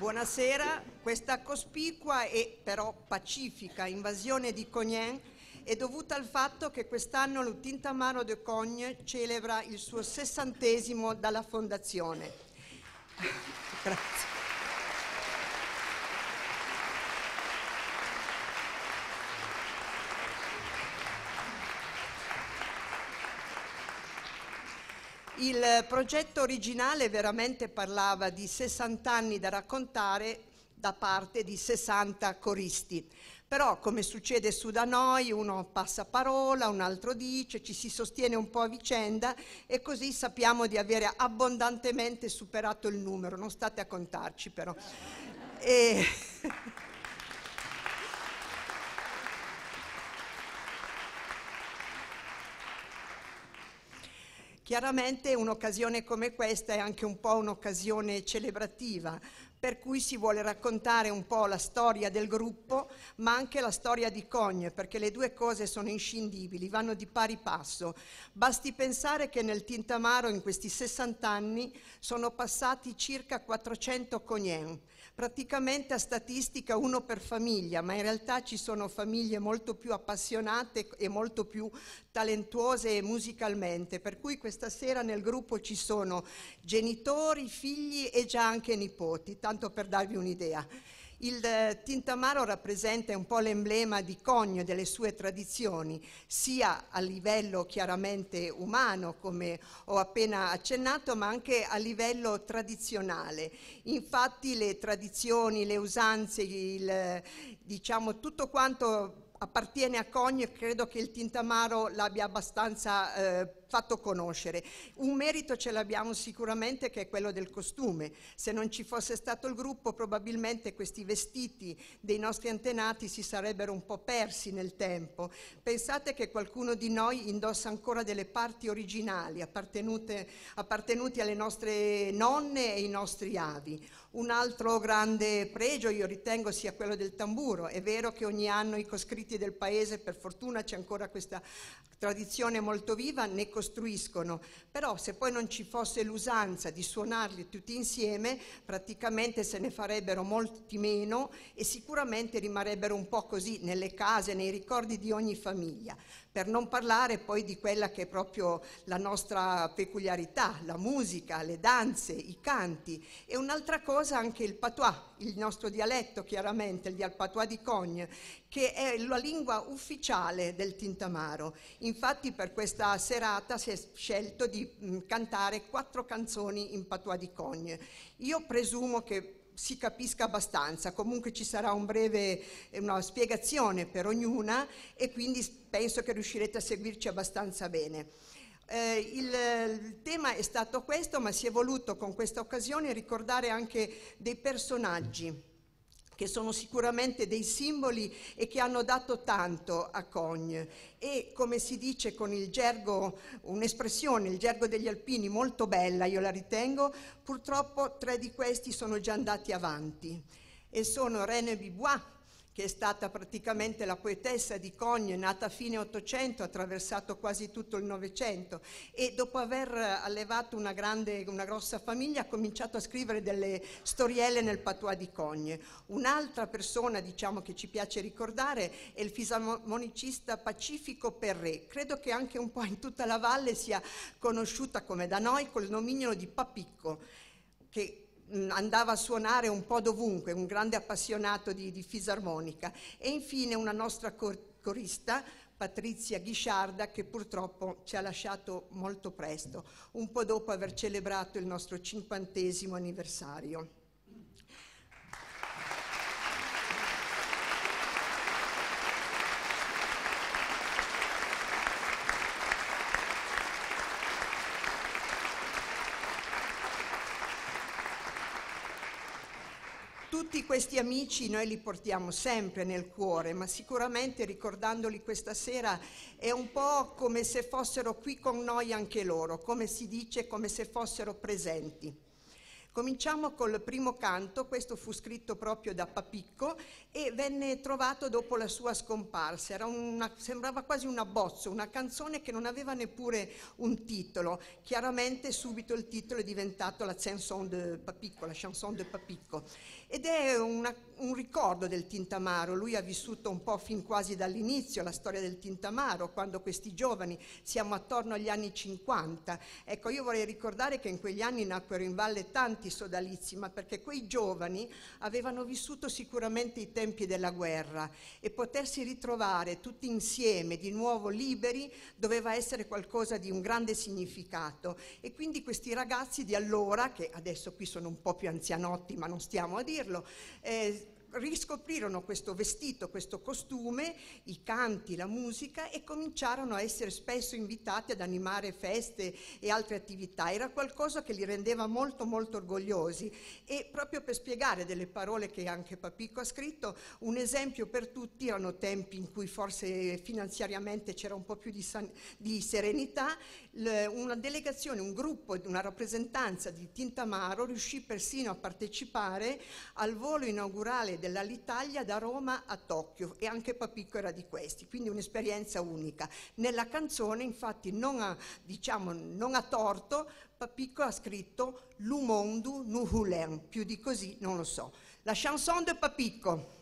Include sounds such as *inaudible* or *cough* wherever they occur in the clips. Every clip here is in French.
Buonasera, questa cospicua e però pacifica invasione di Cognen è dovuta al fatto che quest'anno l'Utintamaro de Cogne celebra il suo sessantesimo dalla fondazione. *laughs* Grazie. Il progetto originale veramente parlava di 60 anni da raccontare da parte di 60 coristi. Però, come succede su da noi, uno passa parola, un altro dice, ci si sostiene un po' a vicenda e così sappiamo di avere abbondantemente superato il numero. Non state a contarci però. E... *laughs* Chiaramente un'occasione come questa è anche un po' un'occasione celebrativa, per cui si vuole raccontare un po' la storia del gruppo, ma anche la storia di Cogne, perché le due cose sono inscindibili, vanno di pari passo. Basti pensare che nel Tintamaro in questi 60 anni sono passati circa 400 cognen, praticamente a statistica uno per famiglia, ma in realtà ci sono famiglie molto più appassionate e molto più talentuose musicalmente, per cui questa sera nel gruppo ci sono genitori, figli e già anche nipoti, tanto per darvi un'idea. Il eh, tintamaro rappresenta un po' l'emblema di Cogno delle sue tradizioni, sia a livello chiaramente umano, come ho appena accennato, ma anche a livello tradizionale. Infatti le tradizioni, le usanze, il, diciamo tutto quanto appartiene a Cogno e credo che il Tintamaro l'abbia abbastanza eh, fatto conoscere. Un merito ce l'abbiamo sicuramente che è quello del costume. Se non ci fosse stato il gruppo probabilmente questi vestiti dei nostri antenati si sarebbero un po' persi nel tempo. Pensate che qualcuno di noi indossa ancora delle parti originali appartenuti alle nostre nonne e ai nostri avi. Un altro grande pregio io ritengo sia quello del tamburo. È vero che ogni anno i coscritti del paese, per fortuna c'è ancora questa tradizione molto viva, ne costruiscono, però se poi non ci fosse l'usanza di suonarli tutti insieme, praticamente se ne farebbero molti meno e sicuramente rimarrebbero un po' così nelle case, nei ricordi di ogni famiglia. Per non parlare poi di quella che è proprio la nostra peculiarità, la musica, le danze, i canti. E un'altra cosa anche il patois, il nostro dialetto chiaramente, il patois di Cogne, che è la lingua ufficiale del Tintamaro. Infatti per questa serata si è scelto di mh, mm, cantare quattro canzoni in patois di Cogne. Io presumo che si capisca abbastanza, comunque ci sarà un breve, una spiegazione per ognuna e quindi penso che riuscirete a seguirci abbastanza bene. Eh, il, il, tema è stato questo, ma si è voluto con questa occasione ricordare anche dei personaggi che sono sicuramente dei simboli e che hanno dato tanto a Cogne. E come si dice con il gergo, un'espressione, il gergo degli alpini molto bella, io la ritengo, purtroppo tre di questi sono già andati avanti. E sono René Bibois, che è stata praticamente la poetessa di Cogne, nata a fine Ottocento, attraversato quasi tutto il Novecento e dopo aver allevato una, grande, una grossa famiglia ha cominciato a scrivere delle storielle nel patois di Cogne. Un'altra persona diciamo, che ci piace ricordare è il fisarmonicista Pacifico Perré. Credo che anche un po' in tutta la valle sia conosciuta come da noi col nomignolo di Papicco, che andava a suonare un po' dovunque, un grande appassionato di, di fisarmonica. E infine una nostra cor- corista, Patrizia Ghisciarda, che purtroppo ci ha lasciato molto presto, un po' dopo aver celebrato il nostro cinquantesimo anniversario. Tutti questi amici noi li portiamo sempre nel cuore, ma sicuramente ricordandoli questa sera è un po' come se fossero qui con noi anche loro, come si dice, come se fossero presenti. Cominciamo col primo canto, questo fu scritto proprio da Papicco e venne trovato dopo la sua scomparsa. Una, sembrava quasi un abbozzo, una canzone che non aveva neppure un titolo. Chiaramente subito il titolo è diventato la chanson de Papicco, la chanson de Papicco. Ed è una, un ricordo del Tintamaro. Lui ha vissuto un po' fin quasi dall'inizio la storia del Tintamaro, quando questi giovani, siamo attorno agli anni 50. Ecco, io vorrei ricordare che in quegli anni nacquero in valle tanti sodalizi, ma perché quei giovani avevano vissuto sicuramente i tempi della guerra e potersi ritrovare tutti insieme, di nuovo liberi, doveva essere qualcosa di un grande significato. E quindi questi ragazzi di allora, che adesso qui sono un po' più anzianotti, ma non stiamo a dirlo, eh, riscoprirono questo vestito, questo costume, i canti, la musica e cominciarono a essere spesso invitati ad animare feste e altre attività. Era qualcosa che li rendeva molto molto orgogliosi e proprio per spiegare delle parole che anche Papico ha scritto, un esempio per tutti erano tempi in cui forse finanziariamente c'era un po' più di, san- di serenità, L- una delegazione, un gruppo, una rappresentanza di Tintamaro riuscì persino a partecipare al volo inaugurale dell'Alitalia da Roma a Tokyo e anche Papicco era di questi, quindi un'esperienza unica. Nella canzone infatti non ha, diciamo, non ha torto, Papicco ha scritto L'Umondu Nuhulen, più di così non lo so. La chanson de Papicco.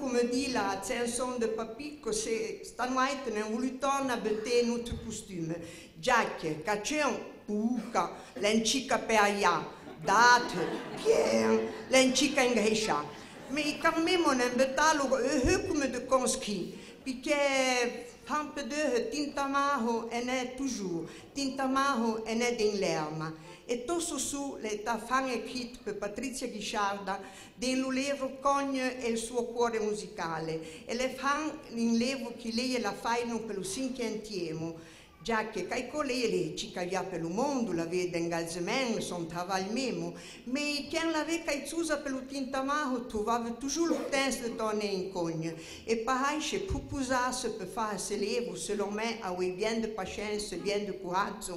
Come dit la chanson de Papicco, se stanoite ne voulu torna a beter notre costume. Giacche, caccion, uca, l'encica per aia, date, bien, l'encica ingrescia. Mais quand même on aime betalo, heu comme de conski, perché Hampe de tintamaho ene toujours, tintamaho ene din lerma. E tosso su le ta fan écrite per Patrizia Ghisciarda del livro Cogne e il suo cuore musicale. E le fan in levo che lei la fanno per lo cinquantiemo già che kai colele ci caglia per il mondo la vede in galzemen son travail memo. Ma quien la ve kai zusa per lo tintamaho tu va toujours le temps de torner in cogne. E pareil che pupusasse per fare se levo selon me a oui bien de patience bien de courage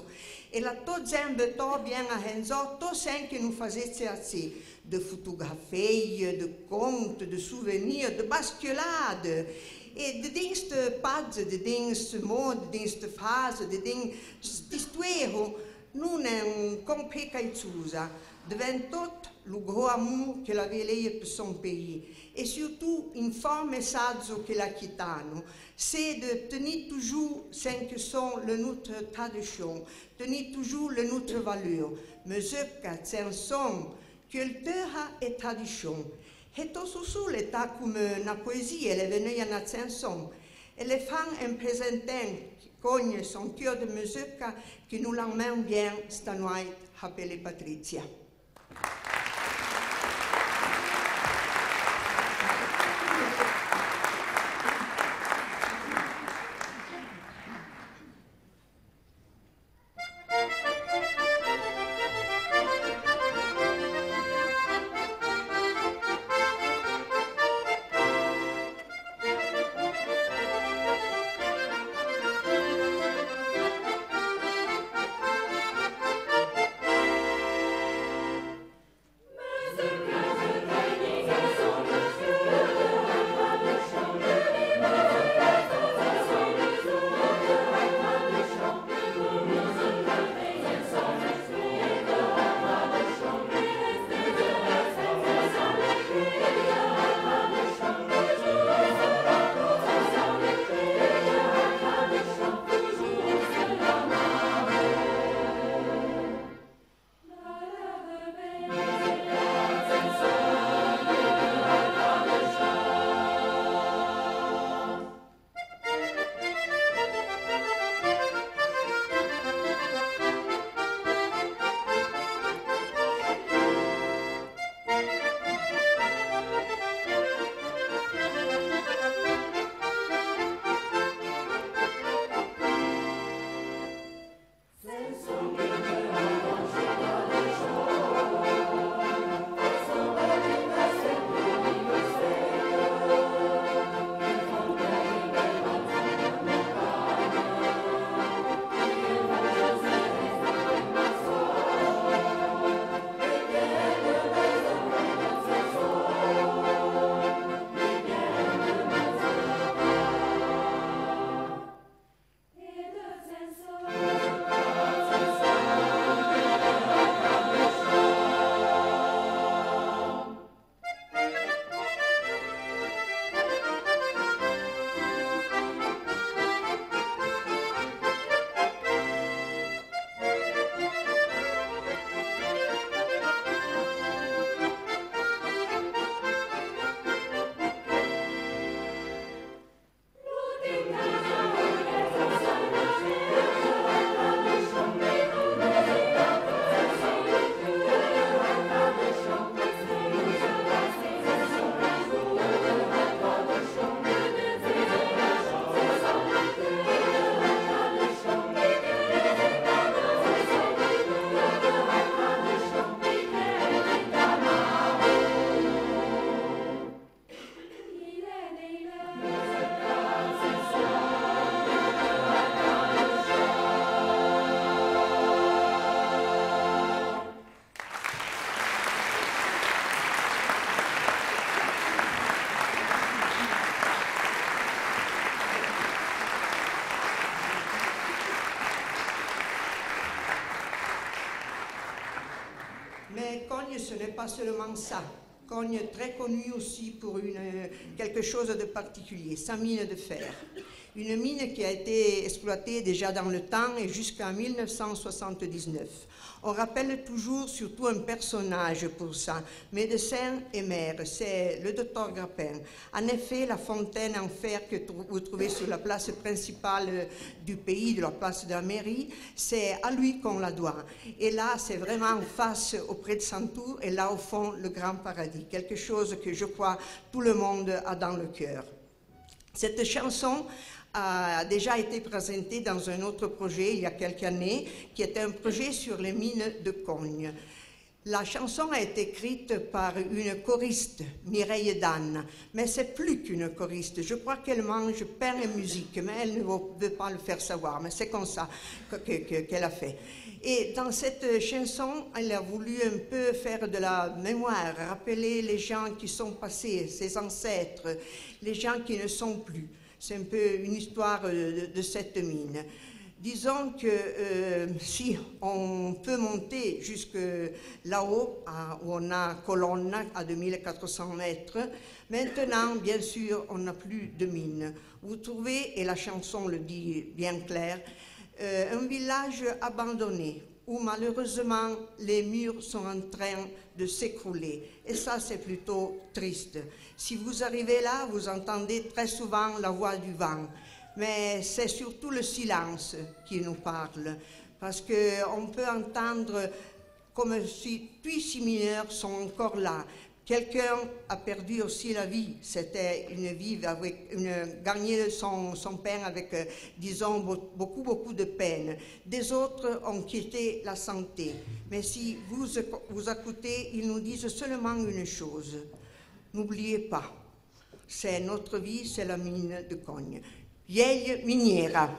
e la to zembe to bien a henzo to sen che non facesse assim de photographies, de contes, de souvenirs, de basculades de dingste pazze, de dingste mode, de dingste frase, de ding stistuero non è un complica itzusa, tout le gros amour che la lei per son pays et surtout un fort messaggio che la quittano, c'est de tenir toujours ce que sont le notre tradition, tenir toujours le notre valeur. Musica, chanson, cultura e tradition. E tosso su l'età come una poesia, le venia una chanson. E le fan un presentant cogne son cœur de musica che nous l'emmène bien stanoit appelé Patrizia. Ce n'est pas seulement ça. Cogne très connue aussi pour une, quelque chose de particulier, sa mine de fer. Une mine qui a été exploitée déjà dans le temps et jusqu'en 1979. On rappelle toujours surtout un personnage pour ça, médecin et maire, c'est le docteur Grappin. En effet, la fontaine en fer que vous trouvez sur la place principale du pays, de la place de la mairie, c'est à lui qu'on la doit. Et là, c'est vraiment en face auprès de Santour et là au fond, le grand paradis. Quelque chose que je crois tout le monde a dans le cœur. Cette chanson a déjà été présenté dans un autre projet il y a quelques années, qui était un projet sur les mines de Cogne. La chanson a été écrite par une choriste, Mireille Dan, mais c'est plus qu'une choriste. Je crois qu'elle mange pain et musique, mais elle ne veut pas le faire savoir, mais c'est comme ça qu'elle a fait. Et dans cette chanson, elle a voulu un peu faire de la mémoire, rappeler les gens qui sont passés, ses ancêtres, les gens qui ne sont plus. C'est un peu une histoire euh, de, cette mine. Disons que euh, si on peut monter jusque là-haut, où on a colonne à 2400 mètres, maintenant, bien sûr, on n'a plus de mine. Vous trouvez, et la chanson le dit bien clair, euh, un village abandonné où malheureusement les murs sont en train de s'écrouler. Et ça, c'est plutôt triste. Si vous arrivez là, vous entendez très souvent la voix du vent. Mais c'est surtout le silence qui nous parle. Parce qu'on peut entendre comme si tous ces mineurs sont encore là. Quelqu'un a perdu aussi la vie. C'était une vie avec une, gagner son, son pain avec, euh, disons, beaucoup, beaucoup de peine. Des autres ont quitté la santé. Mais si vous vous écoutez, ils nous disent seulement une chose. N'oubliez pas, c'est notre vie, c'est la mine de Cogne. Vieille minière.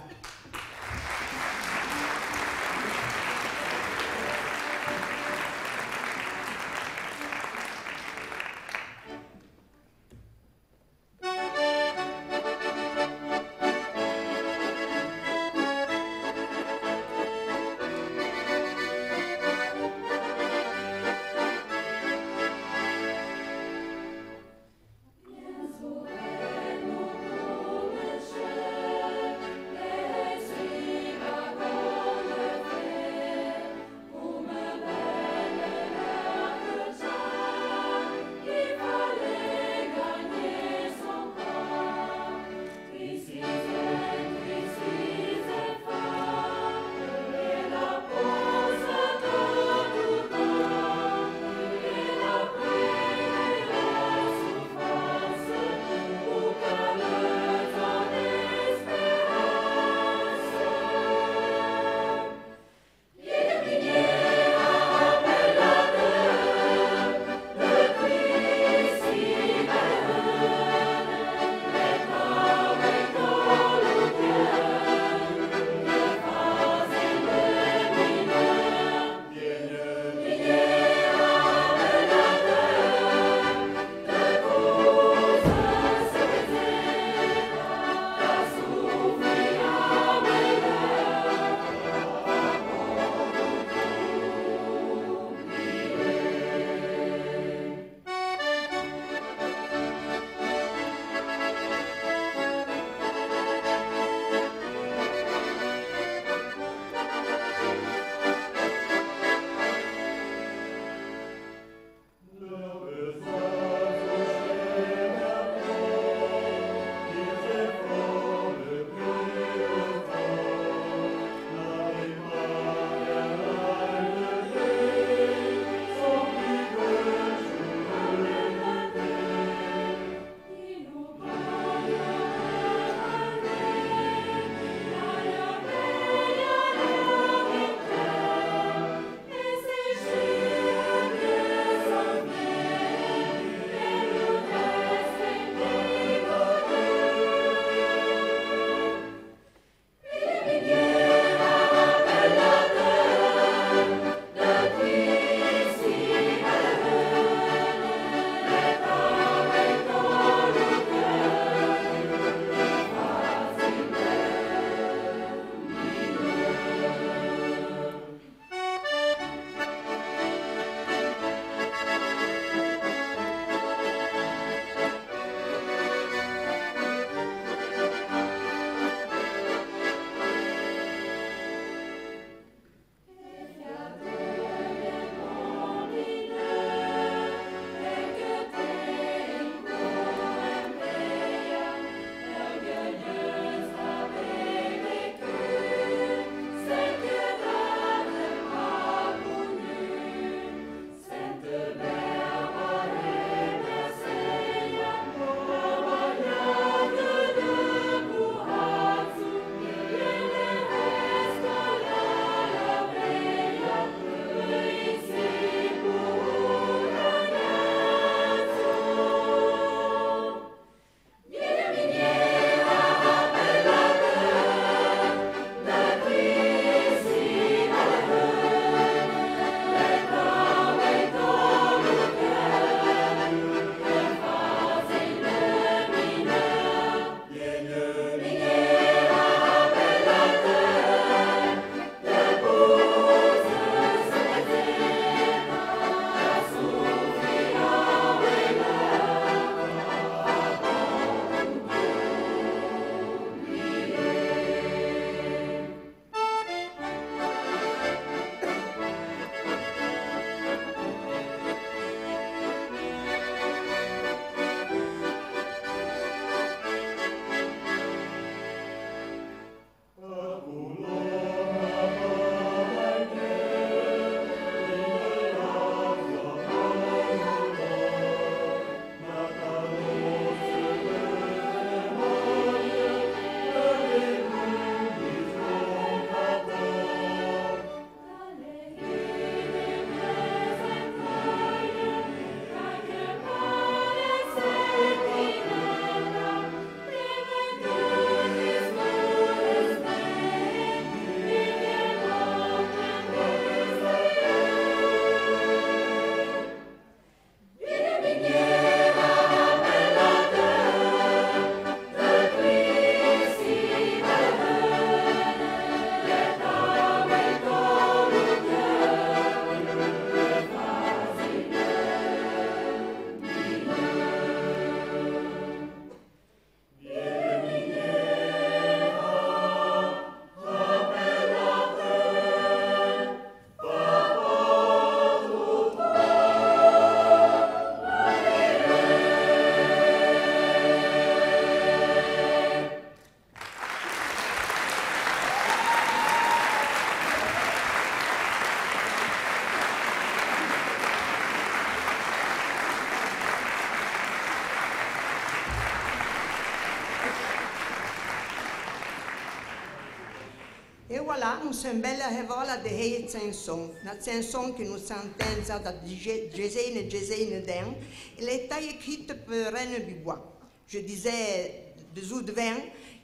Sommes belle revola de hei chanson. La chanson que nous chantons da et dizaines d'années, elle est écrite par Reine Dubois. Je disais deux ou vin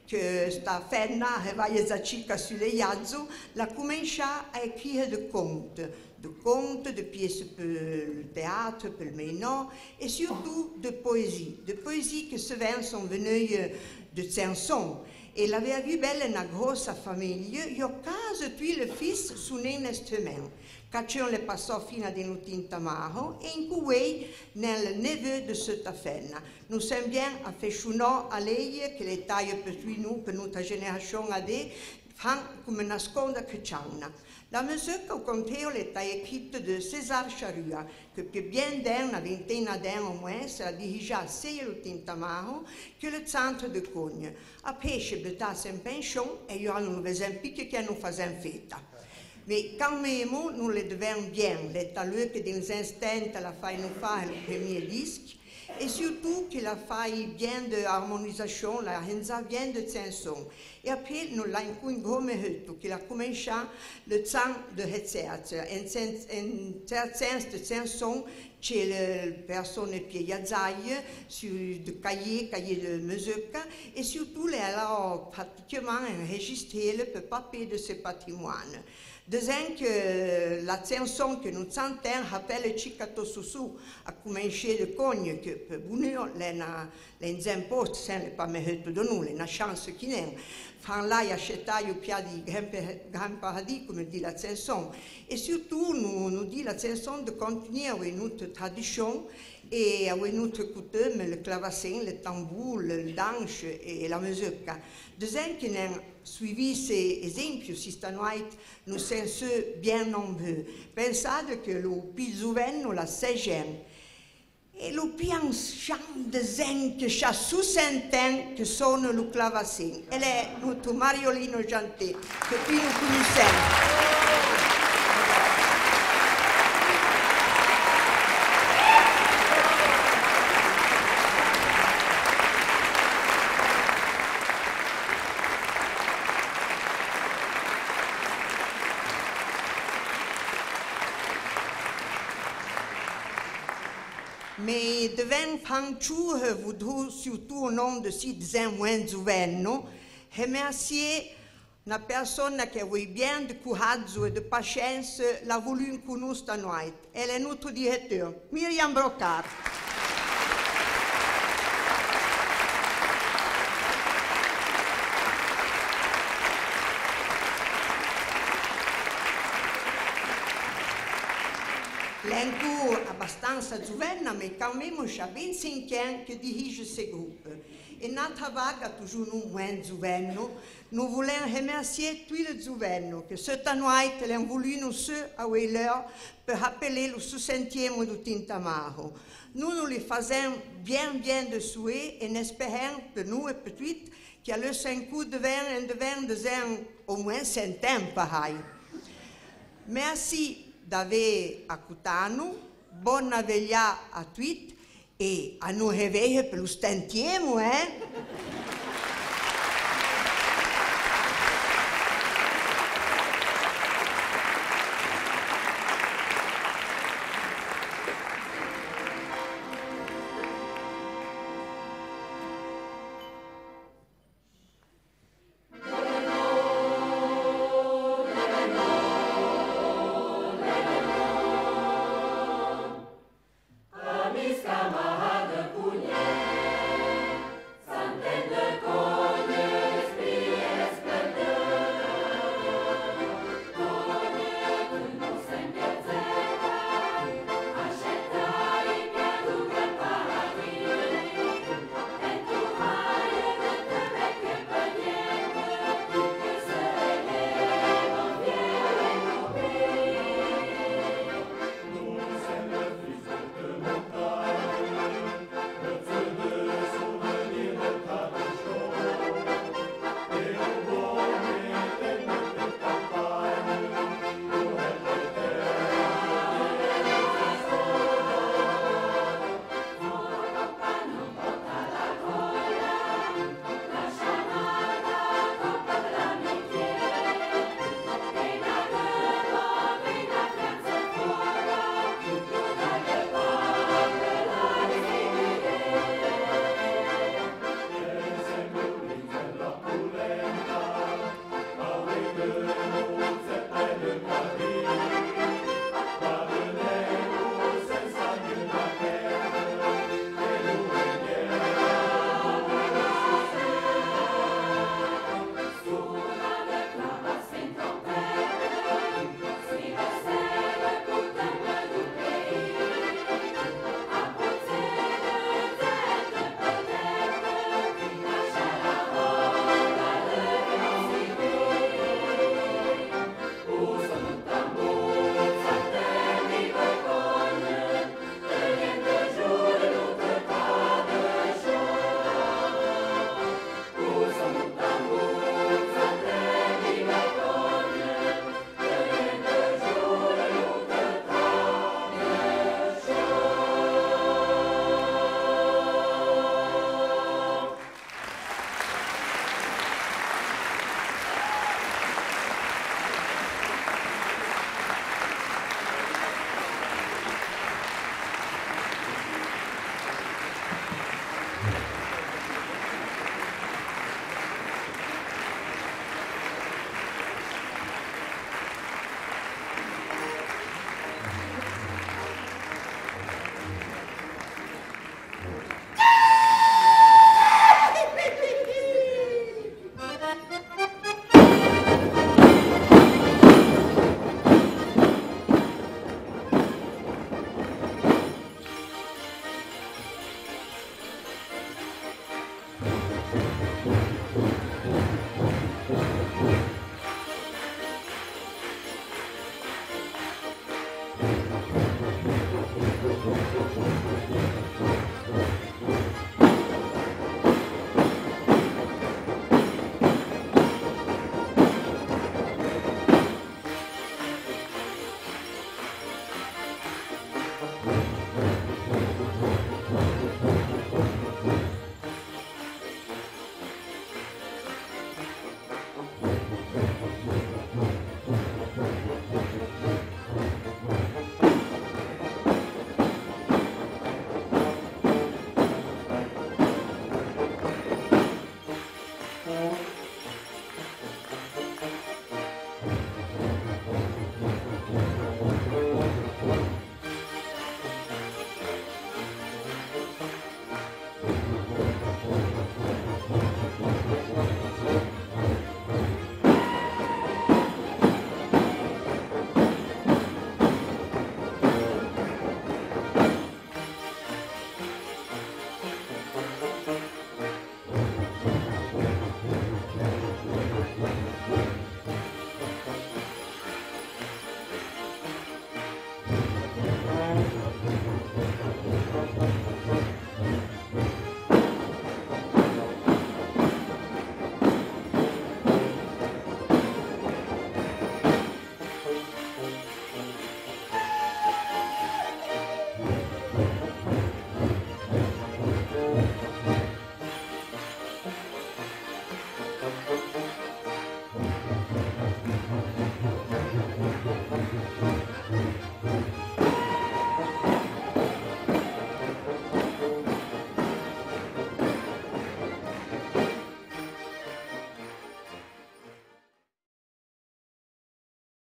que sta fenna revaia zacica sulle iazzo, la comincia a écrire des contes, de contes, de pièces pour le théâtre, pour le ménon, et surtout de poésie. De poésie que souvent sont venues de chansons. E l'aveva vu bella una grossa famiglia, io caso tu il fis su instrumento. Caccion le passò fino ad in Tamaro e in cui nel neveu de cette fenna. Nous sommes bien affezionati a lei che le taglie per noi, per notre generazione a dei, fan come una sconda che c'è una. La musique au Conteo est écrite de César Charrua, que depuis bien d'un, une vingtaine d'années au moins, a dirigé sia le Tintamaro que le centre de Cogne. Après, chez Betas en pension, et il y a un esempio qui nous faisait fête. Mais quand même, nous le devons bien, les taleux que dans instants la faille nous faire le premier disque, et surtout qu'il a fait bien de harmonisation, la renza bien de chanson. Et après, nous l'avons comme qu'il a commencé le temps de Hetzeat, un certain de chanson chez les personnes pieggiazaie, sur de cahiers, cahiers de musique, et surtout, elle a pratiquement enregistré le papier de ce patrimoine. Dizem que la chanson que nous chantons rappelle Chicato Susu, a cominciare de cogne que per bunio l'ena l'enzem post sen le pas de nous, una chance qui n'aime. Fan là accettaio piadi grand, grand paradis, come dit la chanson. Et surtout, nous, nous dit la chanson de continuer avec notre tradition et avec notre coutume, le clavecin, le tambour, le danse et la musique. N'ont suivi ces exemples, si nous sommes bien nombreux. Pensate che lo più giovane la segem e lo pian chant de zen che sa su senten che sono lo clavacin. E è notre Mariolino che qui non conosciamo. Mais devant Panchou, vous surtout au nom de Sidzen Wenzuvenno, remercier la personne qui a eu bien de courage et de patience l'a voulu conoscere noi. Elle est notre directeur, Miriam Brocard. Abbastanza giovane, mais quand j'ai 25 ans que dirige ce groupe. Et notre vague, toujours nous, moins giovane, nous voulons remercier tous les jeunes que cette année, ont voulu nous à l'heure pour rappeler le 60e du Tintamaro. Nous nous les faisons bien, bien de souhait et espérons pour nous et qu'il y a le 5 coups de vin et de vin de au moins 100 ans pareil. Merci d'aver acutano, buona veglia a tutti e a noi veglie per lo stentiamo, eh?